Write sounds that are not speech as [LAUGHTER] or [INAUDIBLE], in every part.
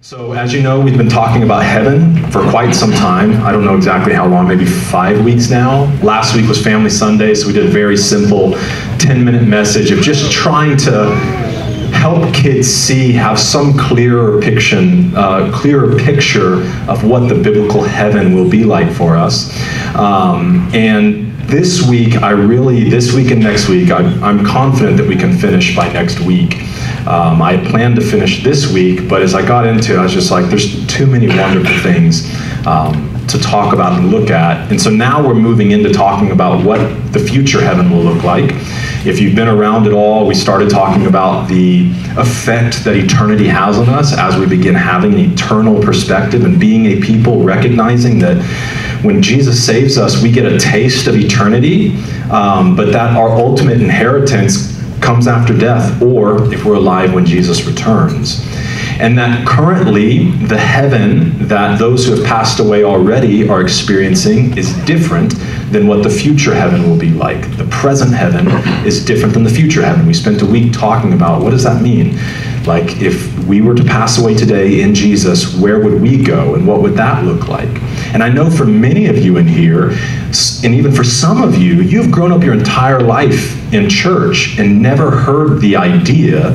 So, as you know, we've been talking about heaven for quite some time. I don't know exactly how long, maybe five weeks now. Last week was Family Sunday, so we did a very simple 10 minute message of just trying to help kids see, have some clearer picture, uh, clearer picture of what the biblical heaven will be like for us. Um, and this week, I really, this week and next week, I, I'm confident that we can finish by next week. Um, I planned to finish this week, but as I got into it, I was just like, there's too many wonderful things um, to talk about and look at. And so now we're moving into talking about what the future heaven will look like. If you've been around at all, we started talking about the effect that eternity has on us as we begin having an eternal perspective and being a people recognizing that when Jesus saves us, we get a taste of eternity, um, but that our ultimate inheritance comes after death, or if we're alive when Jesus returns. And that currently the heaven that those who have passed away already are experiencing is different than what the future heaven will be like. The present heaven is different than the future heaven. We spent a week talking about what does that mean? Like, if we were to pass away today in Jesus, where would we go and what would that look like? And I know for many of you in here, and even for some of you, you've grown up your entire life in church and never heard the idea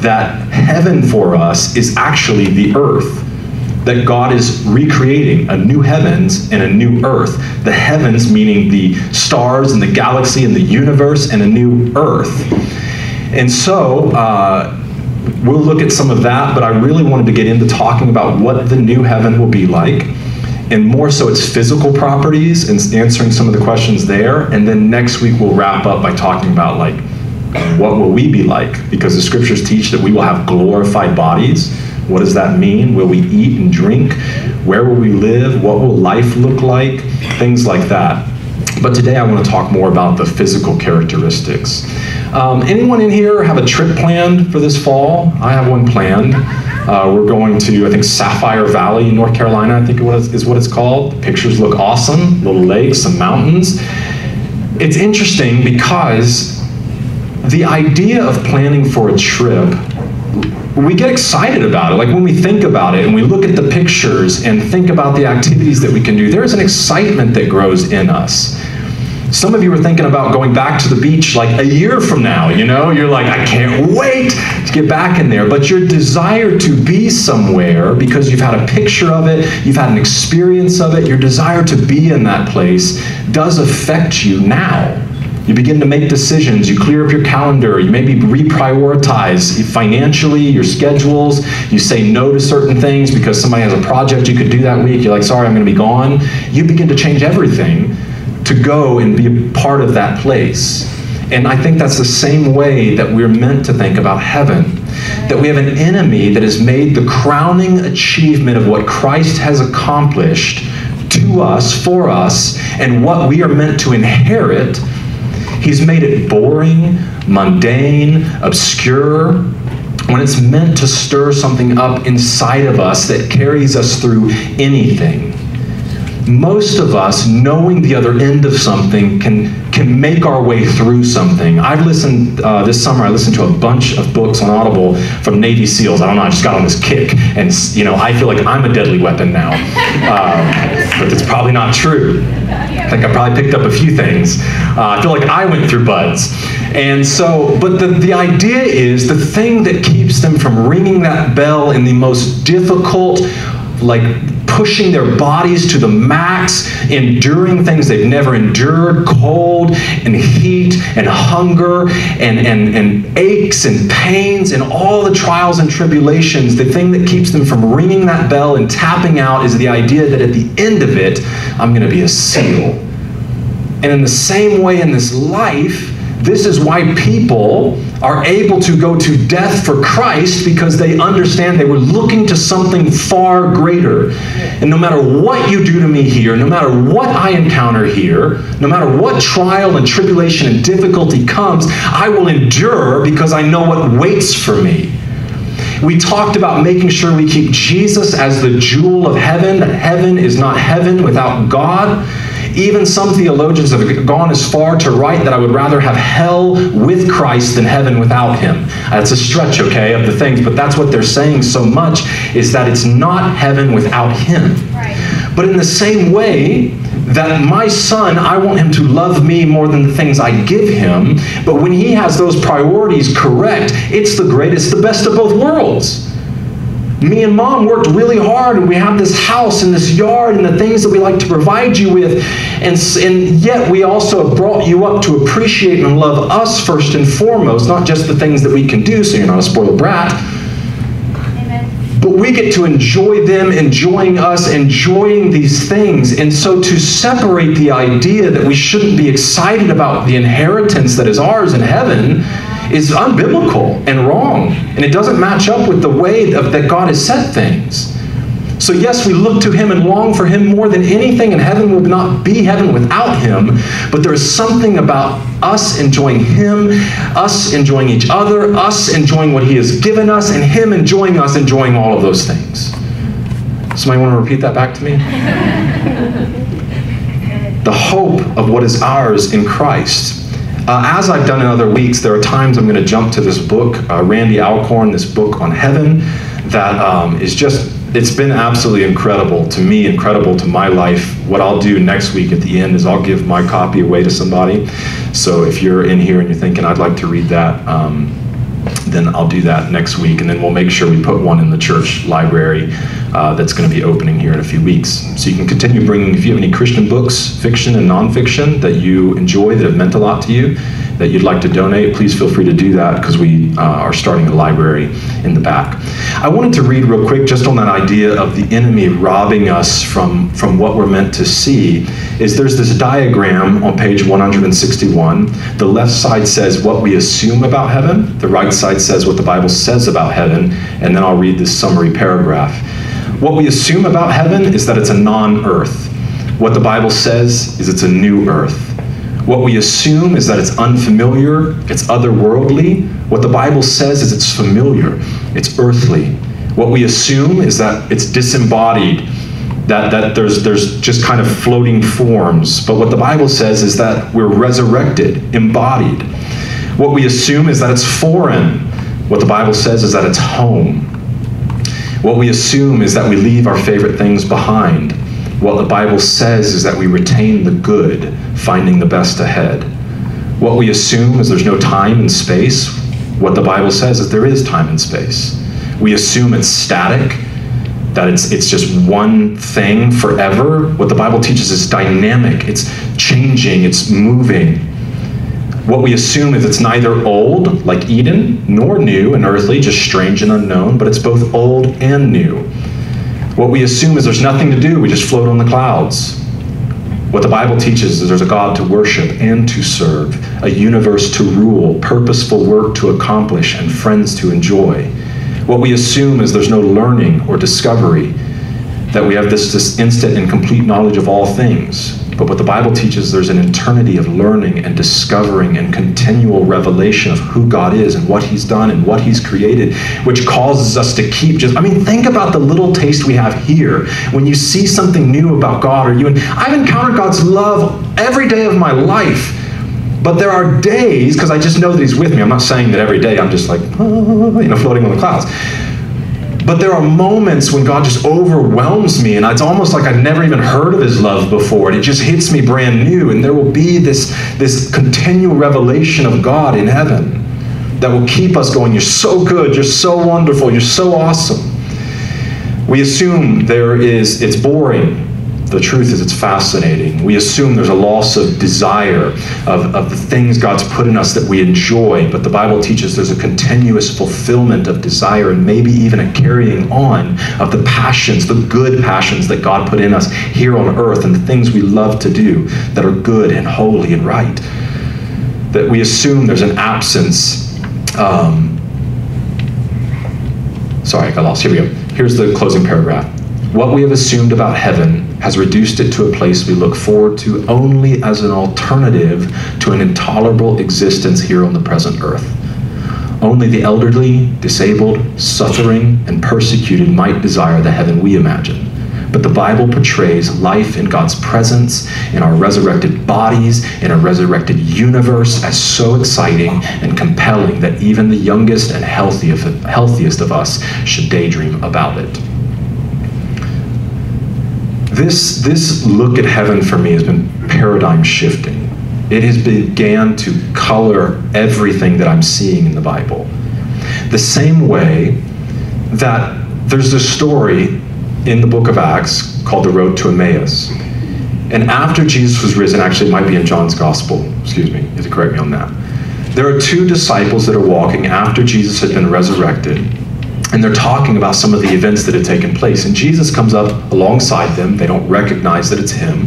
that heaven for us is actually the earth. That God is recreating a new heavens and a new earth. The heavens meaning the stars and the galaxy and the universe, and a new earth. And so, uh, we'll look at some of that, but I really wanted to get into talking about what the new heaven will be like, and more so its physical properties and answering some of the questions there. And then next week we'll wrap up by talking about like what will we be like? Because the scriptures teach that we will have glorified bodies. What does that mean? Will we eat and drink? Where will we live? What will life look like? Things like that. But today I want to talk more about the physical characteristics. Um, anyone in here have a trip planned for this fall? I have one planned. Uh, we're going to, I think, Sapphire Valley, North Carolina, I think is what it's called. The pictures look awesome little lakes, some mountains. It's interesting because the idea of planning for a trip we get excited about it. Like when we think about it and we look at the pictures and think about the activities that we can do, there's an excitement that grows in us. Some of you are thinking about going back to the beach like a year from now, you know? You're like, I can't wait to get back in there. But your desire to be somewhere because you've had a picture of it, you've had an experience of it, your desire to be in that place does affect you now. You begin to make decisions. You clear up your calendar. You maybe reprioritize financially your schedules. You say no to certain things because somebody has a project you could do that week. You're like, sorry, I'm going to be gone. You begin to change everything to go and be a part of that place. And I think that's the same way that we're meant to think about heaven. That we have an enemy that has made the crowning achievement of what Christ has accomplished to us, for us, and what we are meant to inherit. He's made it boring, mundane, obscure, when it's meant to stir something up inside of us that carries us through anything most of us, knowing the other end of something, can can make our way through something. I've listened uh, this summer. I listened to a bunch of books on Audible from Navy SEALs. I don't know. I just got on this kick, and you know, I feel like I'm a deadly weapon now, uh, [LAUGHS] but it's probably not true. I think I probably picked up a few things. Uh, I feel like I went through BUD/S. And so, but the, the idea is the thing that keeps them from ringing that bell in the most difficult, like pushing their bodies to the max, enduring things they've never endured cold and heat and hunger and, and, and aches and pains and all the trials and tribulations. The thing that keeps them from ringing that bell and tapping out is the idea that at the end of it, I'm going to be a SEAL. And in the same way in this life, this is why people are able to go to death for Christ because they understand they were looking to something far greater. And no matter what you do to me here, no matter what I encounter here, no matter what trial and tribulation and difficulty comes, I will endure because I know what waits for me. We talked about making sure we keep Jesus as the jewel of heaven, that heaven is not heaven without God Even some theologians have gone as far to write that I would rather have hell with Christ than heaven without him. That's a stretch, okay, of the things, but that's what they're saying so much is that it's not heaven without him. Right. But in the same way, that my son, I want him to love me more than the things I give him. But when he has those priorities correct, it's the greatest, the best of both worlds. Me and mom worked really hard, and we have this house and this yard and the things that we like to provide you with. And, and yet, we also brought you up to appreciate and love us first and foremost, not just the things that we can do, so you're not a spoiled brat but we get to enjoy them enjoying us, enjoying these things. And so to separate the idea that we shouldn't be excited about the inheritance that is ours in heaven is unbiblical and wrong. And it doesn't match up with the way of, that God has set things. So, yes, we look to Him and long for Him more than anything, and heaven will not be heaven without Him. But there is something about us enjoying Him, us enjoying each other, us enjoying what He has given us, and Him enjoying us, enjoying all of those things. Somebody want to repeat that back to me? [LAUGHS] the hope of what is ours in Christ. Uh, as I've done in other weeks, there are times I'm going to jump to this book, uh, Randy Alcorn, this book on heaven, that um, is just it's been absolutely incredible to me, incredible to my life. What I'll do next week at the end is I'll give my copy away to somebody. So if you're in here and you're thinking, I'd like to read that, um, then I'll do that next week. And then we'll make sure we put one in the church library uh, that's going to be opening here in a few weeks. So you can continue bringing, if you have any Christian books, fiction and nonfiction, that you enjoy, that have meant a lot to you, that you'd like to donate, please feel free to do that because we uh, are starting a library in the back. I wanted to read real quick just on that idea of the enemy robbing us from, from what we're meant to see. Is there's this diagram on page 161. The left side says what we assume about heaven, the right side says what the Bible says about heaven, and then I'll read this summary paragraph. What we assume about heaven is that it's a non earth. What the Bible says is it's a new earth. What we assume is that it's unfamiliar, it's otherworldly. What the Bible says is it's familiar, it's earthly. What we assume is that it's disembodied, that, that there's, there's just kind of floating forms. But what the Bible says is that we're resurrected, embodied. What we assume is that it's foreign. What the Bible says is that it's home. What we assume is that we leave our favorite things behind. What the Bible says is that we retain the good, finding the best ahead. What we assume is there's no time and space. What the Bible says is there is time and space. We assume it's static, that it's, it's just one thing forever. What the Bible teaches is dynamic, it's changing, it's moving. What we assume is it's neither old, like Eden, nor new and earthly, just strange and unknown, but it's both old and new. What we assume is there's nothing to do, we just float on the clouds. What the Bible teaches is there's a God to worship and to serve, a universe to rule, purposeful work to accomplish, and friends to enjoy. What we assume is there's no learning or discovery, that we have this, this instant and complete knowledge of all things. But what the Bible teaches, there's an eternity of learning and discovering and continual revelation of who God is and what He's done and what He's created, which causes us to keep just, I mean, think about the little taste we have here. When you see something new about God, or you, and I've encountered God's love every day of my life. But there are days, because I just know that He's with me. I'm not saying that every day I'm just like, oh, you know, floating on the clouds. But there are moments when God just overwhelms me, and it's almost like I've never even heard of His love before, and it just hits me brand new. And there will be this, this continual revelation of God in heaven that will keep us going. You're so good, you're so wonderful, you're so awesome. We assume there is, it's boring, the truth is it's fascinating. We assume there's a loss of desire of, of the things God's put in us that we enjoy, but the Bible teaches there's a continuous fulfillment of desire and maybe even a carrying on of the passions, the good passions that God put in us here on earth and the things we love to do that are good and holy and right. That we assume there's an absence. Um, sorry, I got lost. Here we go. Here's the closing paragraph. What we have assumed about heaven has reduced it to a place we look forward to only as an alternative to an intolerable existence here on the present earth. Only the elderly, disabled, suffering, and persecuted might desire the heaven we imagine. But the Bible portrays life in God's presence, in our resurrected bodies, in a resurrected universe as so exciting and compelling that even the youngest and healthiest of us should daydream about it. This, this look at heaven for me has been paradigm shifting. It has began to color everything that I'm seeing in the Bible. The same way that there's this story in the book of Acts called the Road to Emmaus. And after Jesus was risen, actually, it might be in John's Gospel, excuse me, you to correct me on that. There are two disciples that are walking after Jesus had been resurrected, and they're talking about some of the events that had taken place. And Jesus comes up alongside them. They don't recognize that it's him.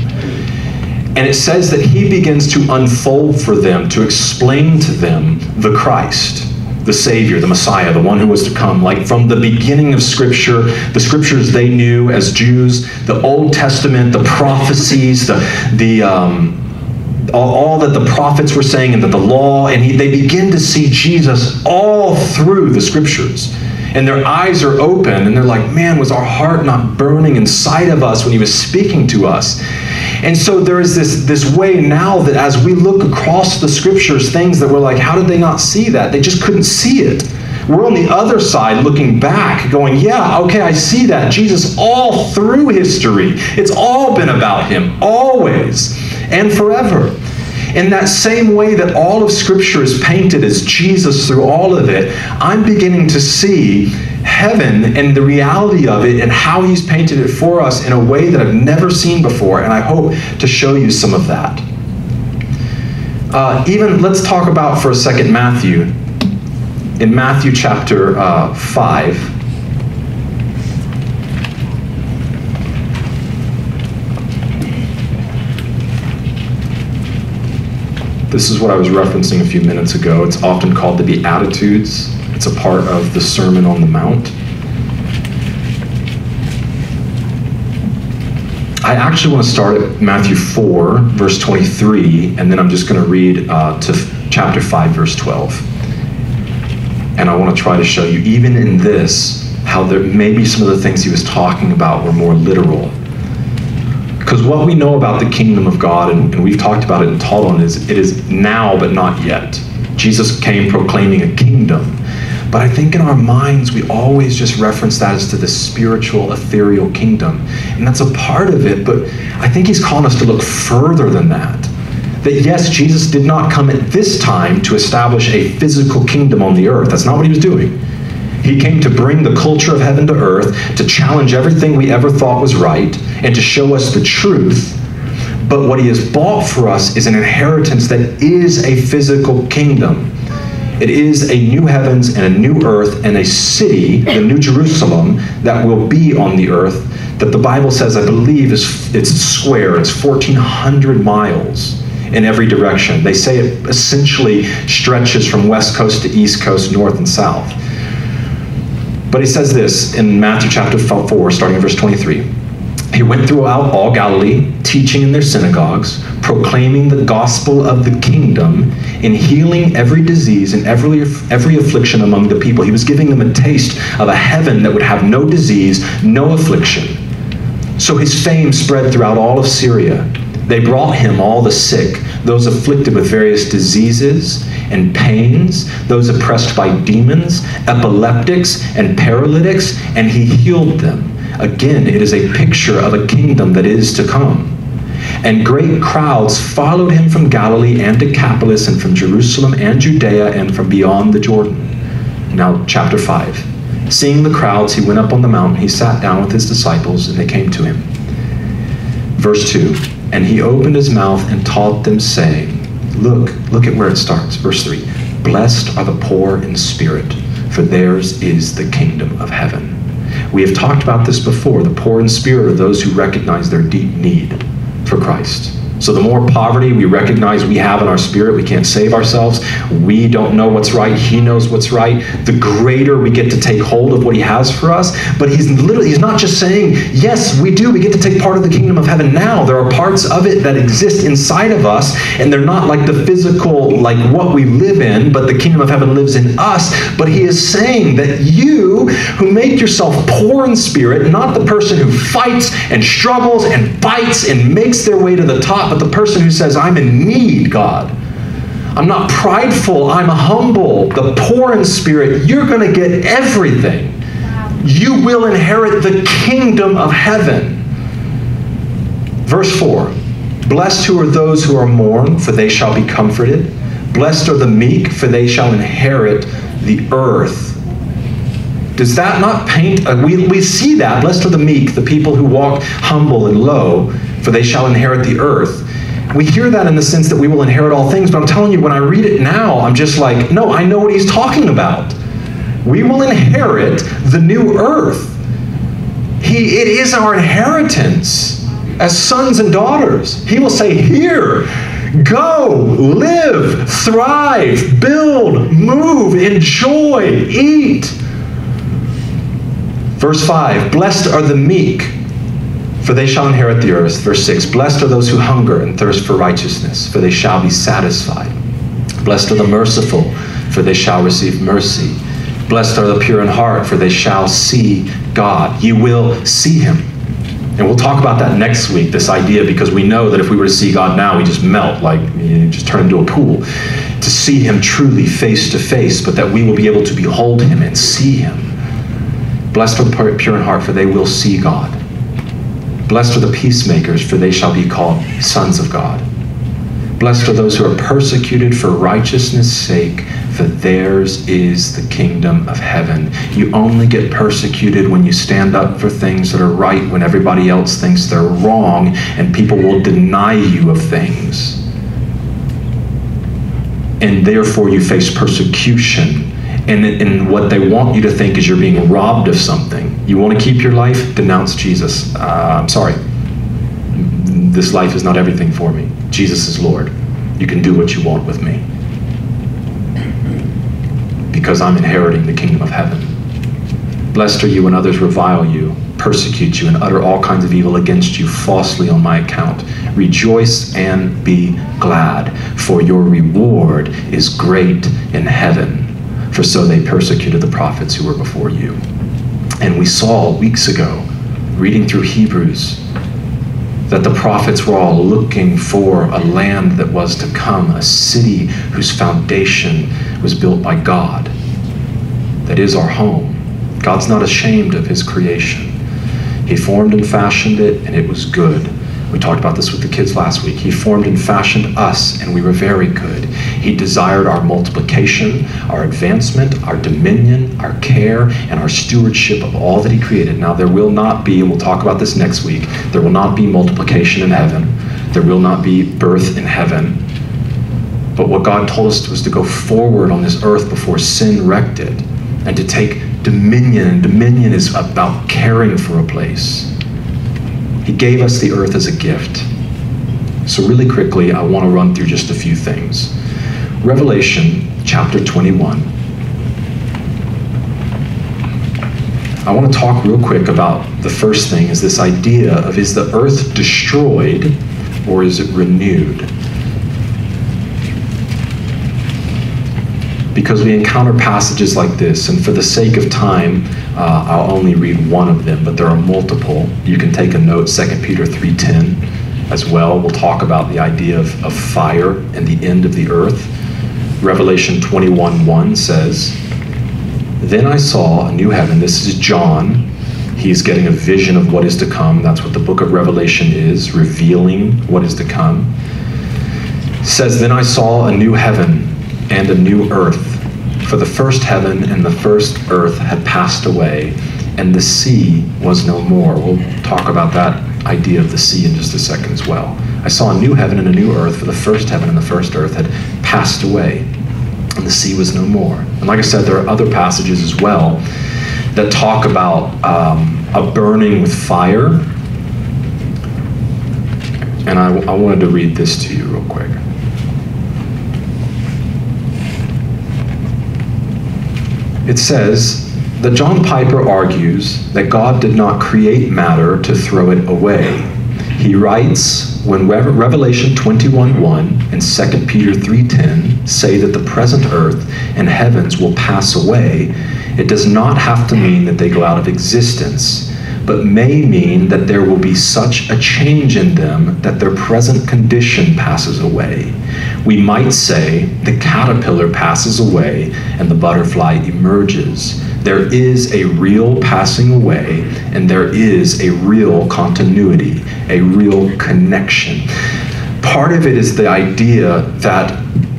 And it says that he begins to unfold for them, to explain to them the Christ the Savior, the Messiah, the one who was to come. Like from the beginning of Scripture, the Scriptures they knew as Jews, the Old Testament, the prophecies, the the um, all, that the prophets were saying, and that the law, and he, they begin to see Jesus all through the Scriptures. And their eyes are open, and they're like, man, was our heart not burning inside of us when he was speaking to us? And so there is this, this way now that as we look across the scriptures, things that we're like, how did they not see that? They just couldn't see it. We're on the other side looking back, going, yeah, okay, I see that. Jesus, all through history, it's all been about him, always and forever. In that same way that all of Scripture is painted as Jesus through all of it, I'm beginning to see heaven and the reality of it and how he's painted it for us in a way that I've never seen before. And I hope to show you some of that. Uh, even let's talk about for a second Matthew. In Matthew chapter uh, 5, This is what I was referencing a few minutes ago. It's often called the Beatitudes. It's a part of the Sermon on the Mount. I actually want to start at Matthew 4, verse 23, and then I'm just going to read uh, to chapter 5, verse 12. And I want to try to show you, even in this, how there maybe some of the things he was talking about were more literal because what we know about the kingdom of God, and, and we've talked about it and taught on, is it is now but not yet. Jesus came proclaiming a kingdom. But I think in our minds, we always just reference that as to the spiritual, ethereal kingdom. And that's a part of it, but I think he's calling us to look further than that. That yes, Jesus did not come at this time to establish a physical kingdom on the earth. That's not what he was doing. He came to bring the culture of heaven to earth, to challenge everything we ever thought was right, and to show us the truth. But what he has bought for us is an inheritance that is a physical kingdom. It is a new heavens and a new earth and a city, the New Jerusalem, that will be on the earth. That the Bible says, I believe, is it's square. It's 1,400 miles in every direction. They say it essentially stretches from west coast to east coast, north and south. But he says this in Matthew chapter 4, starting in verse 23. He went throughout all Galilee, teaching in their synagogues, proclaiming the gospel of the kingdom, and healing every disease and every, every affliction among the people. He was giving them a taste of a heaven that would have no disease, no affliction. So his fame spread throughout all of Syria. They brought him all the sick, those afflicted with various diseases and pains, those oppressed by demons, epileptics, and paralytics, and he healed them. Again, it is a picture of a kingdom that is to come. And great crowds followed him from Galilee and Decapolis, and from Jerusalem and Judea, and from beyond the Jordan. Now, chapter 5. Seeing the crowds, he went up on the mountain. He sat down with his disciples, and they came to him. Verse 2 And he opened his mouth and taught them, saying, Look, look at where it starts. Verse 3 Blessed are the poor in spirit, for theirs is the kingdom of heaven. We have talked about this before. The poor in spirit are those who recognize their deep need for Christ. So the more poverty we recognize we have in our spirit, we can't save ourselves. We don't know what's right. He knows what's right. The greater we get to take hold of what he has for us. But he's literally he's not just saying, yes, we do. We get to take part of the kingdom of heaven now. There are parts of it that exist inside of us, and they're not like the physical, like what we live in, but the kingdom of heaven lives in us. But he is saying that you who make yourself poor in spirit, not the person who fights and struggles and bites and makes their way to the top but the person who says, I'm in need, God. I'm not prideful, I'm humble, the poor in spirit, you're going to get everything. You will inherit the kingdom of heaven. Verse 4 Blessed who are those who are mourn, for they shall be comforted. Blessed are the meek, for they shall inherit the earth. Does that not paint? A, we, we see that. Blessed are the meek, the people who walk humble and low for they shall inherit the earth. We hear that in the sense that we will inherit all things, but I'm telling you, when I read it now, I'm just like, no, I know what he's talking about. We will inherit the new earth. He, it is our inheritance as sons and daughters. He will say, Here, go, live, thrive, build, move, enjoy, eat. Verse 5 Blessed are the meek for they shall inherit the earth. Verse 6 Blessed are those who hunger and thirst for righteousness, for they shall be satisfied. Blessed are the merciful, for they shall receive mercy. Blessed are the pure in heart, for they shall see God. You will see him. And we'll talk about that next week, this idea, because we know that if we were to see God now, we just melt, like you just turn into a pool. To see him truly face to face, but that we will be able to behold him and see him. Blessed are the pure in heart, for they will see God. Blessed are the peacemakers, for they shall be called sons of God. Blessed are those who are persecuted for righteousness' sake, for theirs is the kingdom of heaven. You only get persecuted when you stand up for things that are right when everybody else thinks they're wrong, and people will deny you of things. And therefore, you face persecution and, and what they want you to think is you're being robbed of something. You want to keep your life? Denounce Jesus. Uh, I'm sorry. This life is not everything for me. Jesus is Lord. You can do what you want with me. Because I'm inheriting the kingdom of heaven. Blessed are you when others revile you, persecute you, and utter all kinds of evil against you falsely on my account. Rejoice and be glad, for your reward is great in heaven for so they persecuted the prophets who were before you. And we saw weeks ago, reading through Hebrews, that the prophets were all looking for a land that was to come, a city whose foundation was built by God, that is our home. God's not ashamed of his creation. He formed and fashioned it, and it was good. We talked about this with the kids last week. He formed and fashioned us, and we were very good. He desired our multiplication, our advancement, our dominion, our care, and our stewardship of all that He created. Now, there will not be, and we'll talk about this next week, there will not be multiplication in heaven, there will not be birth in heaven. But what God told us was to go forward on this earth before sin wrecked it, and to take dominion. Dominion is about caring for a place he gave us the earth as a gift. So, really quickly, I want to run through just a few things. Revelation chapter 21. I want to talk real quick about the first thing is this idea of is the earth destroyed or is it renewed? Because we encounter passages like this, and for the sake of time, uh, I'll only read one of them, but there are multiple. You can take a note, 2 Peter 3.10 as well. We'll talk about the idea of, of fire and the end of the earth. Revelation 21.1 says, Then I saw a new heaven. This is John. He's getting a vision of what is to come. That's what the book of Revelation is, revealing what is to come. It says, Then I saw a new heaven and a new earth. For the first heaven and the first earth had passed away, and the sea was no more. We'll talk about that idea of the sea in just a second as well. I saw a new heaven and a new earth, for the first heaven and the first earth had passed away, and the sea was no more. And like I said, there are other passages as well that talk about um, a burning with fire And I, I wanted to read this to you real quick. It says that John Piper argues that God did not create matter to throw it away. He writes, when Revelation 21:1 and 2 Peter 3:10 say that the present earth and heavens will pass away, it does not have to mean that they go out of existence but may mean that there will be such a change in them that their present condition passes away. We might say the caterpillar passes away and the butterfly emerges. There is a real passing away and there is a real continuity, a real connection. Part of it is the idea that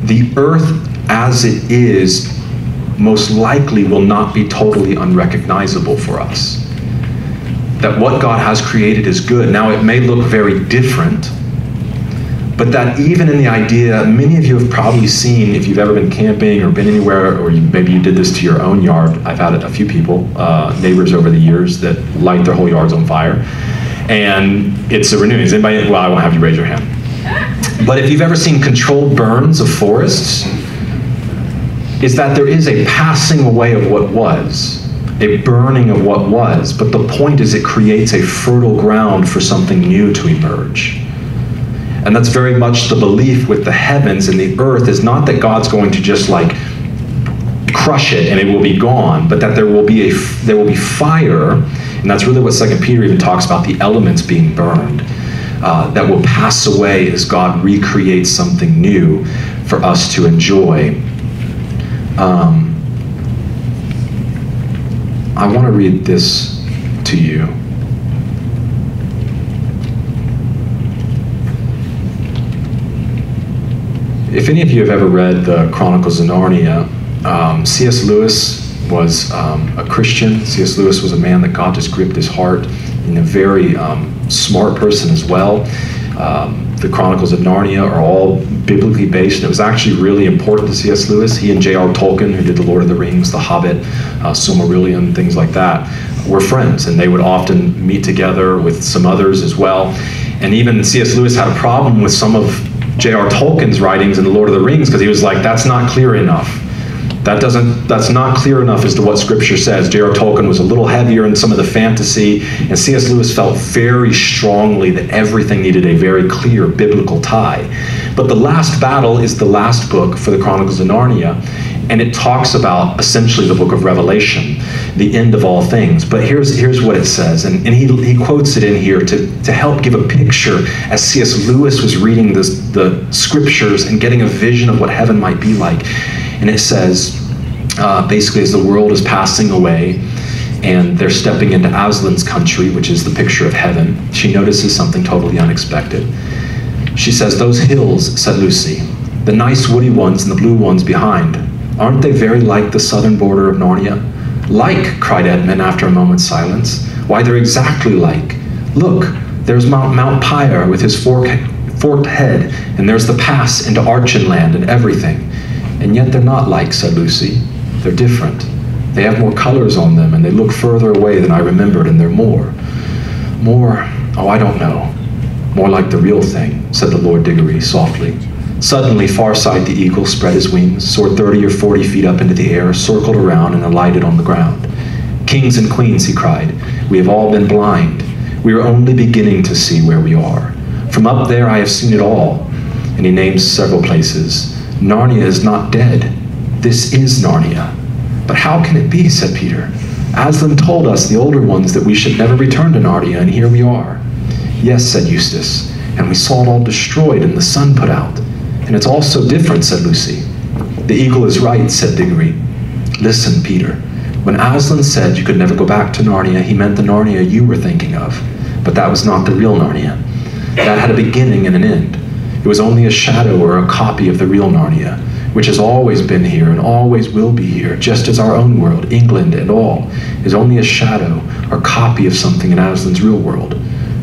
the earth as it is most likely will not be totally unrecognizable for us that what God has created is good. Now, it may look very different, but that even in the idea, many of you have probably seen, if you've ever been camping or been anywhere, or you, maybe you did this to your own yard. I've had a few people, uh, neighbors over the years, that light their whole yards on fire. And it's a renewing. Is anybody, well, I won't have you raise your hand. But if you've ever seen controlled burns of forests, is that there is a passing away of what was a burning of what was, but the point is it creates a fertile ground for something new to emerge. And that's very much the belief with the heavens and the earth is not that God's going to just like crush it and it will be gone, but that there will be a there will be fire, and that's really what Second Peter even talks about the elements being burned. Uh, that will pass away as God recreates something new for us to enjoy. Um, I want to read this to you. If any of you have ever read the Chronicles of Narnia, um, C.S. Lewis was um, a Christian. C.S. Lewis was a man that God just gripped his heart, and a very um, smart person as well. Um, the Chronicles of Narnia are all biblically based, and it was actually really important to C.S. Lewis. He and J.R. Tolkien, who did The Lord of the Rings, The Hobbit, uh, Silmarillion, things like that, were friends, and they would often meet together with some others as well. And even C.S. Lewis had a problem with some of J.R. Tolkien's writings in The Lord of the Rings because he was like, that's not clear enough that doesn't that's not clear enough as to what scripture says. J.r tolkien was a little heavier in some of the fantasy and cs lewis felt very strongly that everything needed a very clear biblical tie. But the last battle is the last book for the chronicles of narnia and it talks about essentially the book of revelation the end of all things. But here's here's what it says and, and he, he quotes it in here to, to help give a picture as cs lewis was reading this, the scriptures and getting a vision of what heaven might be like and it says, uh, basically, as the world is passing away and they're stepping into Aslan's country, which is the picture of heaven, she notices something totally unexpected. She says, Those hills, said Lucy, the nice woody ones and the blue ones behind, aren't they very like the southern border of Narnia? Like, cried Edmund after a moment's silence. Why, they're exactly like. Look, there's Mount, Mount Pire with his fork, forked head, and there's the pass into Archenland and everything. And yet they're not like, said Lucy. They're different. They have more colors on them, and they look further away than I remembered, and they're more. More, oh, I don't know. More like the real thing, said the Lord Digory softly. Suddenly, Farsight the eagle spread his wings, soared 30 or 40 feet up into the air, circled around, and alighted on the ground. Kings and queens, he cried, we have all been blind. We are only beginning to see where we are. From up there I have seen it all. And he names several places Narnia is not dead. This is Narnia. But how can it be, said Peter. Aslan told us, the older ones, that we should never return to Narnia, and here we are. Yes, said Eustace, and we saw it all destroyed and the sun put out. And it's all so different, said Lucy. The eagle is right, said Digory. Listen, Peter. When Aslan said you could never go back to Narnia, he meant the Narnia you were thinking of. But that was not the real Narnia. That had a beginning and an end. It was only a shadow or a copy of the real Narnia, which has always been here and always will be here, just as our own world, England and all, is only a shadow or copy of something in Aslan's real world.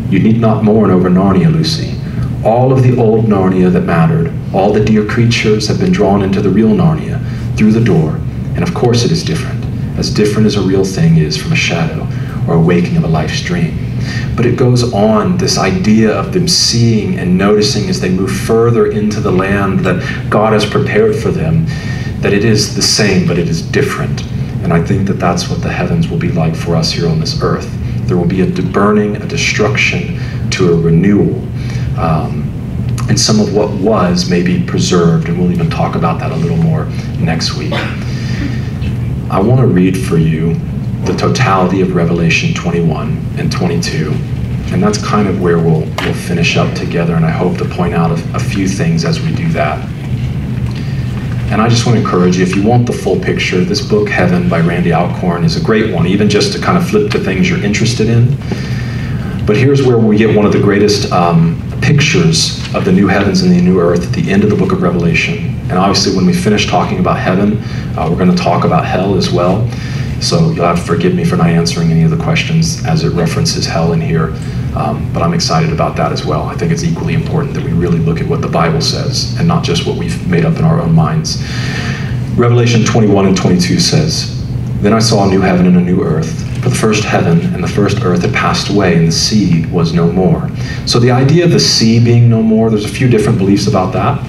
You need not mourn over Narnia, Lucy. All of the old Narnia that mattered, all the dear creatures have been drawn into the real Narnia through the door, and of course it is different, as different as a real thing is from a shadow or a waking of a life's dream. But it goes on this idea of them seeing and noticing as they move further into the land that God has prepared for them, that it is the same, but it is different. And I think that that's what the heavens will be like for us here on this earth. There will be a burning, a destruction to a renewal. Um, and some of what was may be preserved, and we'll even talk about that a little more next week. I want to read for you the totality of Revelation 21 and 22. And that's kind of where we'll, we'll finish up together, and I hope to point out a, a few things as we do that. And I just want to encourage you, if you want the full picture, this book, Heaven by Randy Alcorn, is a great one, even just to kind of flip to things you're interested in. But here's where we get one of the greatest um, pictures of the new heavens and the new earth at the end of the book of Revelation. And obviously, when we finish talking about heaven, uh, we're going to talk about hell as well. So you'll have to forgive me for not answering any of the questions as it references hell in here. Um, but I'm excited about that as well. I think it's equally important that we really look at what the Bible says and not just what we've made up in our own minds. Revelation 21 and 22 says, Then I saw a new heaven and a new earth. For the first heaven and the first earth had passed away, and the sea was no more. So the idea of the sea being no more, there's a few different beliefs about that.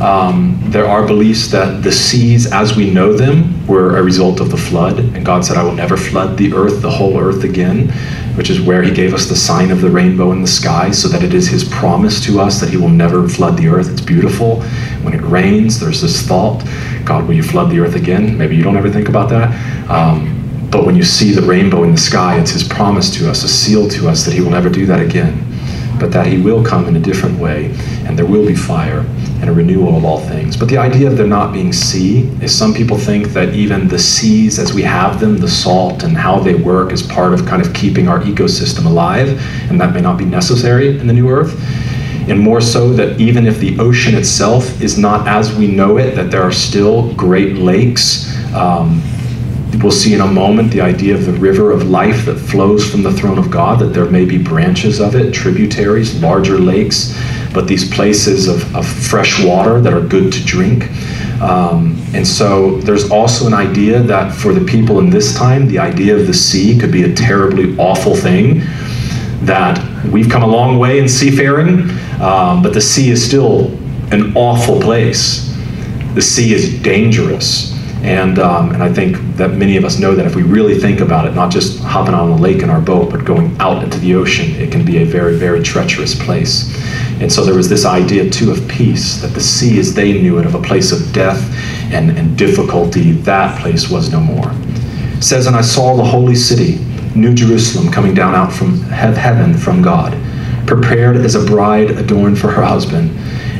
Um, there are beliefs that the seas as we know them were a result of the flood, and God said, I will never flood the earth, the whole earth again, which is where He gave us the sign of the rainbow in the sky, so that it is His promise to us that He will never flood the earth. It's beautiful. When it rains, there's this thought God, will you flood the earth again? Maybe you don't ever think about that. Um, but when you see the rainbow in the sky, it's His promise to us, a seal to us that He will never do that again, but that He will come in a different way, and there will be fire and a renewal of all things. But the idea of there not being sea is some people think that even the seas as we have them, the salt and how they work, is part of kind of keeping our ecosystem alive, and that may not be necessary in the new earth. And more so that even if the ocean itself is not as we know it, that there are still great lakes. Um, we'll see in a moment the idea of the river of life that flows from the throne of God, that there may be branches of it, tributaries, larger lakes but these places of, of fresh water that are good to drink. Um, and so there's also an idea that for the people in this time, the idea of the sea could be a terribly awful thing. That we've come a long way in seafaring, um, but the sea is still an awful place. The sea is dangerous. And, um, and I think that many of us know that if we really think about it, not just hopping on a lake in our boat, but going out into the ocean, it can be a very, very treacherous place. And so there was this idea too of peace, that the sea as they knew it, of a place of death and, and difficulty, that place was no more. It says, And I saw the holy city, New Jerusalem, coming down out from heaven from God, prepared as a bride adorned for her husband.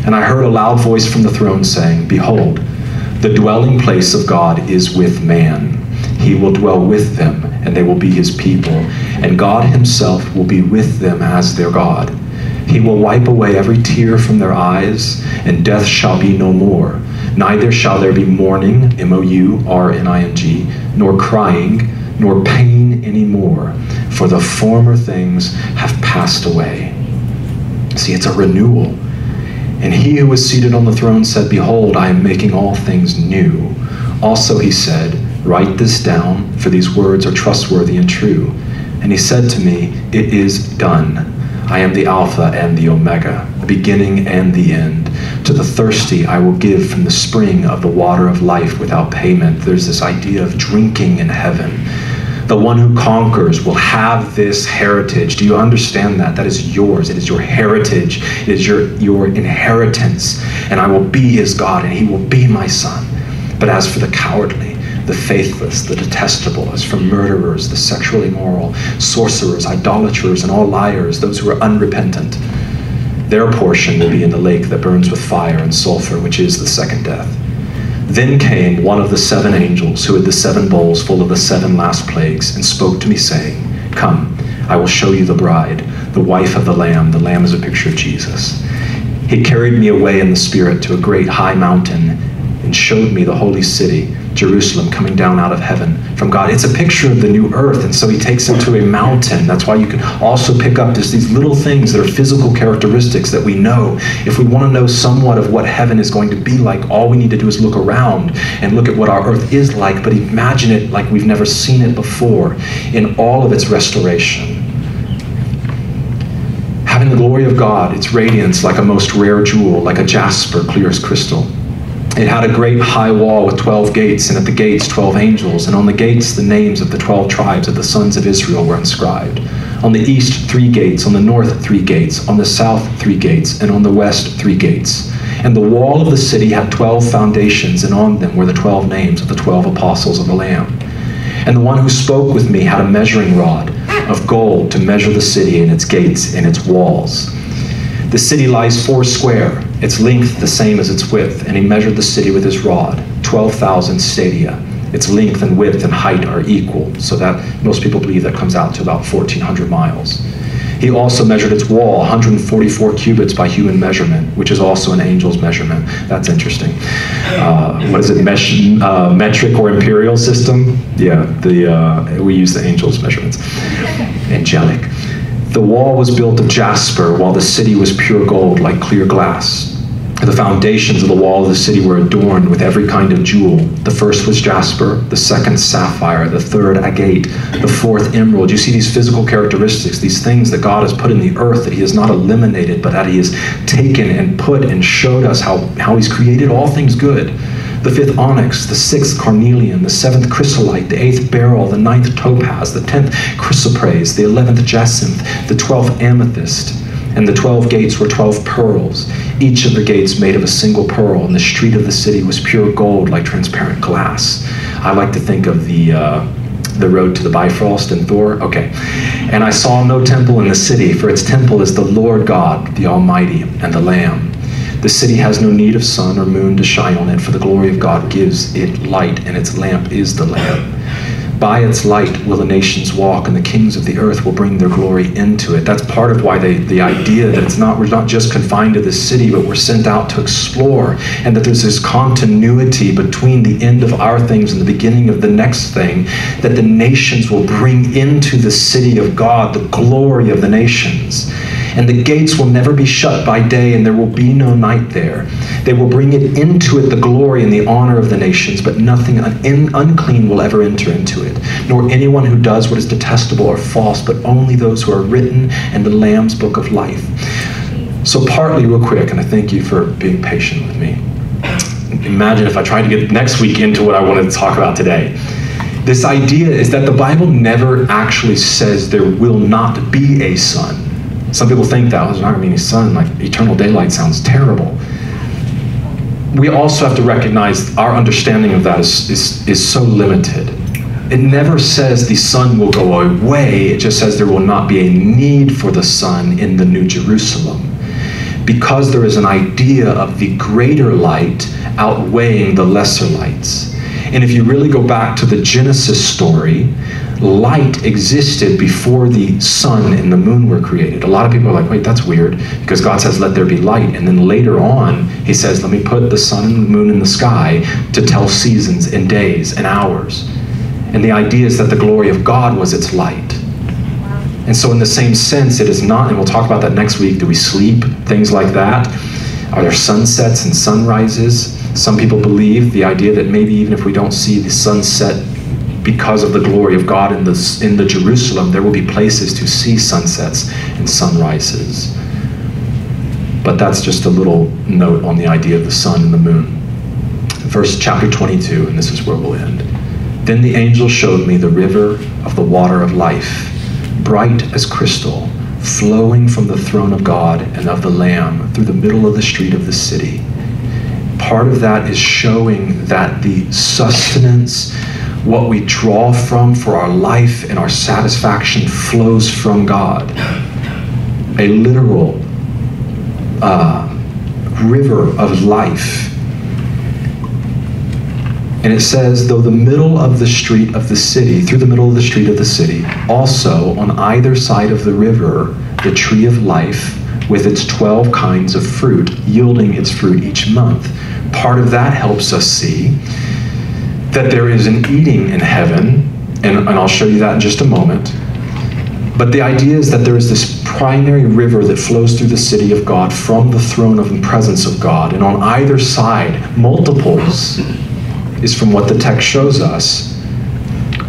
And I heard a loud voice from the throne saying, Behold, the dwelling place of God is with man. He will dwell with them, and they will be his people. And God himself will be with them as their God. He will wipe away every tear from their eyes, and death shall be no more. Neither shall there be mourning, M O U R N I N G, nor crying, nor pain any more, for the former things have passed away. See, it's a renewal. And he who was seated on the throne said, Behold, I am making all things new. Also he said, Write this down, for these words are trustworthy and true. And he said to me, It is done. I am the Alpha and the Omega, the beginning and the end. To the thirsty, I will give from the spring of the water of life without payment. There's this idea of drinking in heaven. The one who conquers will have this heritage. Do you understand that? That is yours. It is your heritage. It is your, your inheritance. And I will be his God, and he will be my son. But as for the cowardly, the faithless, the detestable, as for murderers, the sexually immoral, sorcerers, idolaters, and all liars, those who are unrepentant. Their portion will be in the lake that burns with fire and sulfur, which is the second death. Then came one of the seven angels who had the seven bowls full of the seven last plagues, and spoke to me, saying, Come, I will show you the bride, the wife of the Lamb. The Lamb is a picture of Jesus. He carried me away in the Spirit to a great high mountain and showed me the holy city Jerusalem coming down out of heaven from God. It's a picture of the new earth, and so he takes him to a mountain. That's why you can also pick up just these little things that are physical characteristics that we know. If we want to know somewhat of what heaven is going to be like, all we need to do is look around and look at what our earth is like, but imagine it like we've never seen it before in all of its restoration. Having the glory of God, its radiance like a most rare jewel, like a jasper, clear as crystal. It had a great high wall with 12 gates, and at the gates, 12 angels, and on the gates, the names of the 12 tribes of the sons of Israel were inscribed. On the east, three gates, on the north, three gates, on the south, three gates, and on the west, three gates. And the wall of the city had 12 foundations, and on them were the 12 names of the 12 apostles of the Lamb. And the one who spoke with me had a measuring rod of gold to measure the city and its gates and its walls. The city lies four square, its length the same as its width, and he measured the city with his rod, 12,000 stadia. Its length and width and height are equal, so that most people believe that comes out to about 1,400 miles. He also measured its wall, 144 cubits by human measurement, which is also an angel's measurement. That's interesting. Uh, what is it, uh, metric or imperial system? Yeah, the, uh, we use the angel's measurements. Angelic. The wall was built of jasper, while the city was pure gold, like clear glass. The foundations of the wall of the city were adorned with every kind of jewel. The first was jasper, the second sapphire, the third agate, the fourth emerald. You see these physical characteristics, these things that God has put in the earth that He has not eliminated, but that He has taken and put and showed us how, how He's created all things good. The fifth onyx, the sixth carnelian, the seventh chrysolite, the eighth beryl, the ninth topaz, the tenth chrysoprase, the eleventh jacinth, the twelfth amethyst and the twelve gates were twelve pearls, each of the gates made of a single pearl, and the street of the city was pure gold like transparent glass. I like to think of the uh, the road to the Bifrost and Thor. Okay. And I saw no temple in the city, for its temple is the Lord God, the Almighty, and the Lamb. The city has no need of sun or moon to shine on it, for the glory of God gives it light, and its lamp is the Lamb. By its light will the nations walk, and the kings of the earth will bring their glory into it. That's part of why they, the idea that it's not we're not just confined to this city, but we're sent out to explore, and that there's this continuity between the end of our things and the beginning of the next thing, that the nations will bring into the city of God the glory of the nations and the gates will never be shut by day, and there will be no night there. They will bring it into it the glory and the honor of the nations, but nothing un- unclean will ever enter into it, nor anyone who does what is detestable or false, but only those who are written in the Lamb's book of life. So, partly, real quick, and I thank you for being patient with me. Imagine if I tried to get next week into what I wanted to talk about today. This idea is that the Bible never actually says there will not be a sun some people think that, there's not going to be any sun, like eternal daylight sounds terrible. We also have to recognize our understanding of that is, is, is so limited. It never says the sun will go away, it just says there will not be a need for the sun in the New Jerusalem. Because there is an idea of the greater light outweighing the lesser lights. And if you really go back to the Genesis story, light existed before the sun and the moon were created. A lot of people are like, wait, that's weird, because God says, let there be light. And then later on, he says, let me put the sun and the moon in the sky to tell seasons and days and hours. And the idea is that the glory of God was its light. And so, in the same sense, it is not, and we'll talk about that next week. Do we sleep? Things like that. Are there sunsets and sunrises? Some people believe the idea that maybe even if we don't see the sunset because of the glory of God in the, in the Jerusalem, there will be places to see sunsets and sunrises. But that's just a little note on the idea of the sun and the moon. Verse chapter 22, and this is where we'll end. Then the angel showed me the river of the water of life, bright as crystal, flowing from the throne of God and of the Lamb through the middle of the street of the city. Part of that is showing that the sustenance what we draw from for our life and our satisfaction flows from God. A literal uh, river of life. And it says, though the middle of the street of the city, through the middle of the street of the city, also on either side of the river, the tree of life with its 12 kinds of fruit, yielding its fruit each month. Part of that helps us see that there is an eating in heaven, and, and I'll show you that in just a moment. But the idea is that there is this primary river that flows through the city of God from the throne of the presence of God. And on either side, multiples is from what the text shows us,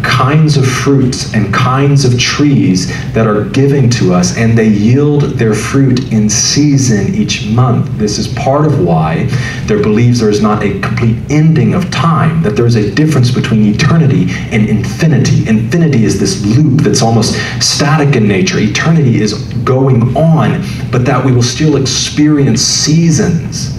kinds of fruits and kinds of trees that are given to us, and they yield their fruit in season each month. This is part of why there believes there is not a complete ending of time, that there is a difference between eternity and infinity. Infinity is this loop that's almost static in nature, eternity is going on, but that we will still experience seasons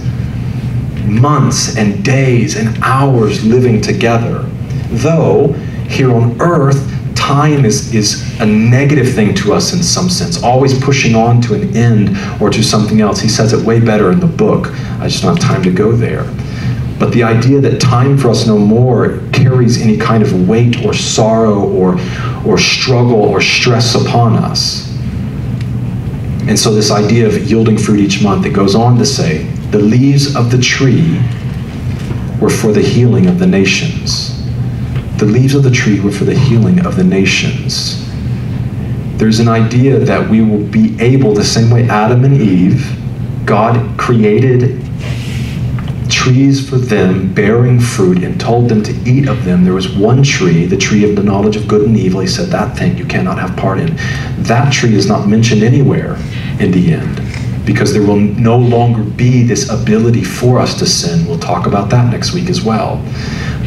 months and days and hours living together. Though here on earth, time is, is a negative thing to us in some sense, always pushing on to an end or to something else. He says it way better in the book. I just don't have time to go there. But the idea that time for us no more carries any kind of weight or sorrow or, or struggle or stress upon us. And so, this idea of yielding fruit each month, it goes on to say, the leaves of the tree were for the healing of the nations. The leaves of the tree were for the healing of the nations. There's an idea that we will be able, the same way Adam and Eve, God created trees for them bearing fruit and told them to eat of them. There was one tree, the tree of the knowledge of good and evil. He said, That thing you cannot have part in. That tree is not mentioned anywhere in the end because there will no longer be this ability for us to sin. We'll talk about that next week as well.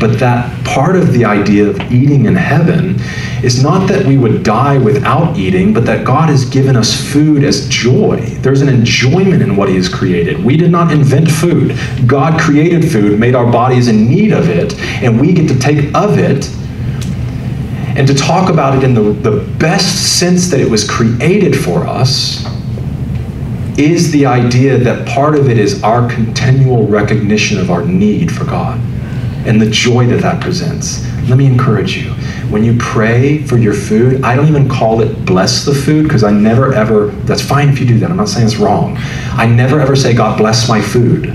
But that part of the idea of eating in heaven is not that we would die without eating, but that God has given us food as joy. There's an enjoyment in what He has created. We did not invent food, God created food, made our bodies in need of it, and we get to take of it and to talk about it in the, the best sense that it was created for us is the idea that part of it is our continual recognition of our need for God and the joy that that presents. Let me encourage you. When you pray for your food, I don't even call it bless the food because I never ever, that's fine if you do that. I'm not saying it's wrong. I never ever say, God bless my food.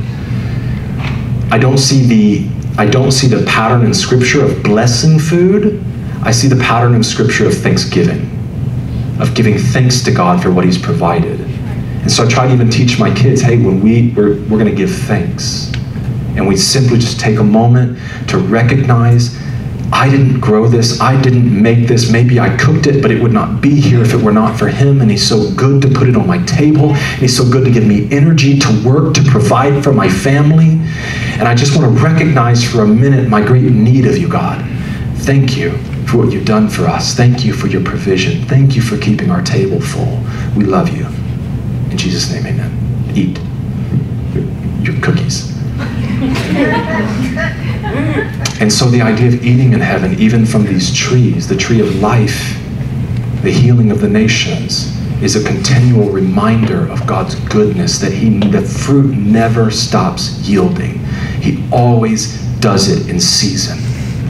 I don't see the I don't see the pattern in scripture of blessing food. I see the pattern in scripture of thanksgiving, of giving thanks to God for what he's provided. And so I try to even teach my kids, hey, when we, we're, we're going to give thanks. And we simply just take a moment to recognize I didn't grow this, I didn't make this, maybe I cooked it, but it would not be here if it were not for him. And he's so good to put it on my table. And he's so good to give me energy to work, to provide for my family. And I just want to recognize for a minute my great need of you, God. Thank you for what you've done for us. Thank you for your provision. Thank you for keeping our table full. We love you. In Jesus' name, amen. Eat your cookies. And so the idea of eating in heaven, even from these trees, the tree of life, the healing of the nations, is a continual reminder of God's goodness, that He the fruit never stops yielding. He always does it in season,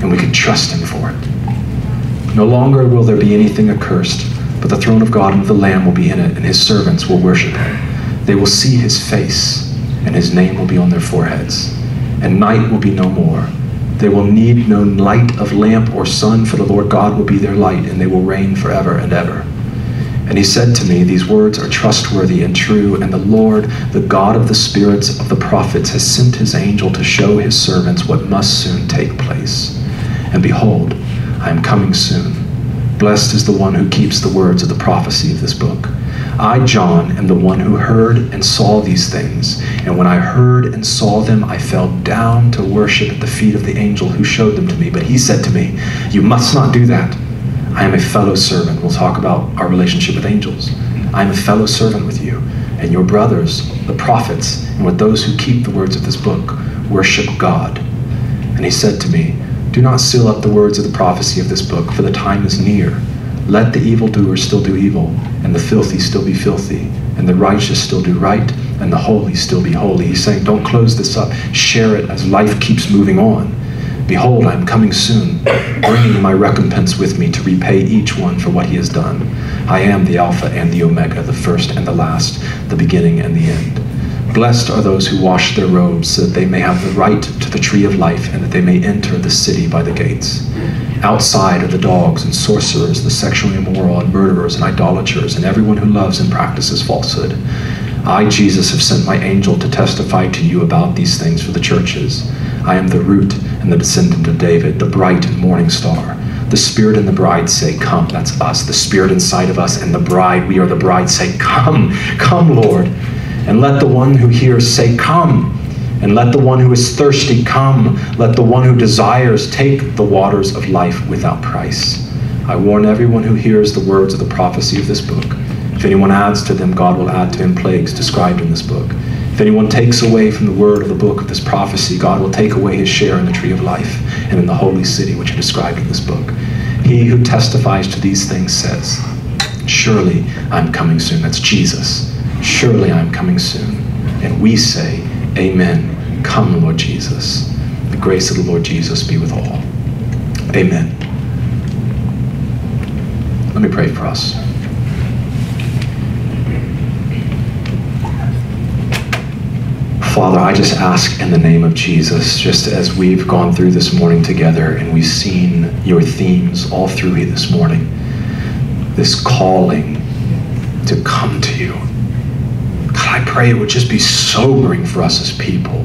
and we can trust Him for it. No longer will there be anything accursed but the throne of God and the Lamb will be in it, and his servants will worship him. They will see his face, and his name will be on their foreheads. And night will be no more. They will need no light of lamp or sun, for the Lord God will be their light, and they will reign forever and ever. And he said to me, These words are trustworthy and true, and the Lord, the God of the spirits of the prophets, has sent his angel to show his servants what must soon take place. And behold, I am coming soon. Blessed is the one who keeps the words of the prophecy of this book. I, John, am the one who heard and saw these things. And when I heard and saw them, I fell down to worship at the feet of the angel who showed them to me. But he said to me, You must not do that. I am a fellow servant. We'll talk about our relationship with angels. I am a fellow servant with you and your brothers, the prophets, and with those who keep the words of this book. Worship God. And he said to me, do not seal up the words of the prophecy of this book, for the time is near. Let the evildoers still do evil, and the filthy still be filthy, and the righteous still do right, and the holy still be holy. He's saying, don't close this up. Share it as life keeps moving on. Behold, I am coming soon, bringing my recompense with me to repay each one for what he has done. I am the Alpha and the Omega, the first and the last, the beginning and the end. Blessed are those who wash their robes so that they may have the right to the tree of life and that they may enter the city by the gates. Outside are the dogs and sorcerers, the sexually immoral and murderers and idolaters, and everyone who loves and practices falsehood. I, Jesus, have sent my angel to testify to you about these things for the churches. I am the root and the descendant of David, the bright and morning star. the Spirit and the bride say, Come. That's us. The Spirit inside of us and the bride, we are the bride, say, Come, come, Lord. And let the one who hears say, Come. And let the one who is thirsty come. Let the one who desires take the waters of life without price. I warn everyone who hears the words of the prophecy of this book. If anyone adds to them, God will add to him plagues described in this book. If anyone takes away from the word of the book of this prophecy, God will take away his share in the tree of life and in the holy city which are described in this book. He who testifies to these things says, Surely I'm coming soon. That's Jesus. Surely I'm coming soon. And we say, Amen. Come, Lord Jesus. The grace of the Lord Jesus be with all. Amen. Let me pray for us. Father, I just ask in the name of Jesus, just as we've gone through this morning together and we've seen your themes all through this morning, this calling to come to you. I pray it would just be sobering for us as people.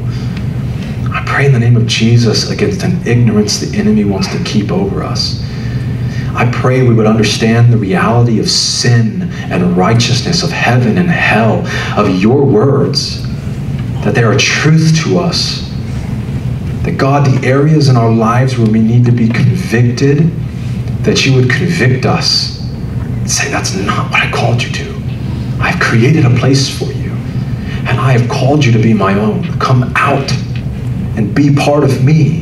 I pray in the name of Jesus against an ignorance the enemy wants to keep over us. I pray we would understand the reality of sin and righteousness, of heaven and hell, of your words, that they are truth to us. That God, the areas in our lives where we need to be convicted, that you would convict us say, That's not what I called you to. I've created a place for you, I have called you to be my own. Come out and be part of me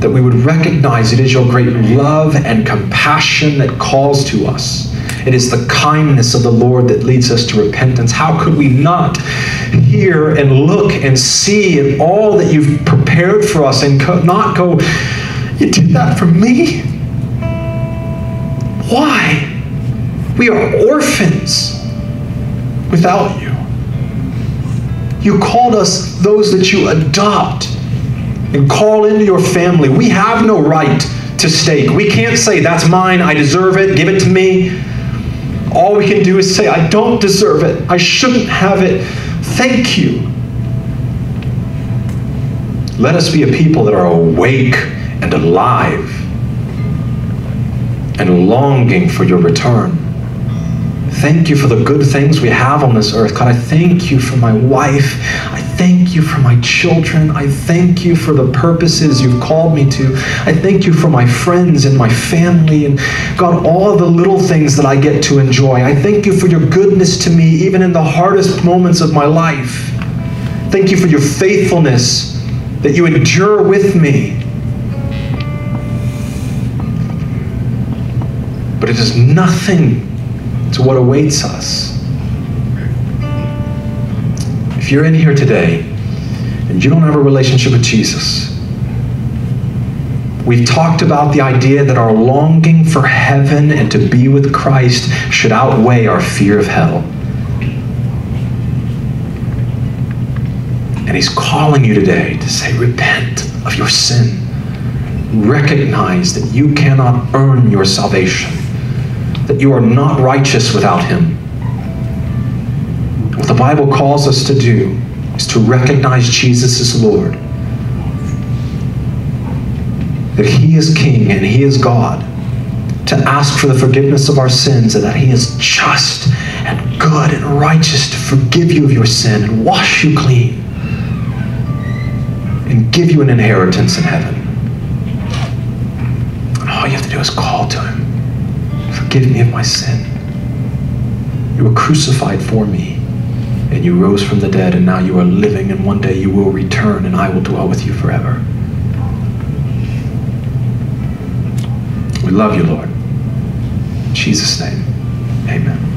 that we would recognize it is your great love and compassion that calls to us. It is the kindness of the Lord that leads us to repentance. How could we not hear and look and see in all that you've prepared for us and not go, You did that for me? Why? We are orphans without you. You called us those that you adopt and call into your family. We have no right to stake. We can't say, that's mine, I deserve it, give it to me. All we can do is say, I don't deserve it, I shouldn't have it. Thank you. Let us be a people that are awake and alive and longing for your return. Thank you for the good things we have on this earth. God, I thank you for my wife. I thank you for my children. I thank you for the purposes you've called me to. I thank you for my friends and my family and God, all the little things that I get to enjoy. I thank you for your goodness to me, even in the hardest moments of my life. Thank you for your faithfulness that you endure with me. But it is nothing to what awaits us. If you're in here today and you don't have a relationship with Jesus, We've talked about the idea that our longing for heaven and to be with Christ should outweigh our fear of hell. And He's calling you today to say, Repent of your sin. Recognize that you cannot earn your salvation that you are not righteous without him. What the Bible calls us to do is to recognize Jesus as Lord, that he is King and he is God, to ask for the forgiveness of our sins, and that he is just and good and righteous to forgive you of your sin and wash you clean and give you an inheritance in heaven. All you have to do is call to him. Forgive me of my sin. You were crucified for me, and you rose from the dead, and now you are living, and one day you will return, and I will dwell with you forever. We love you, Lord. In Jesus' name, amen.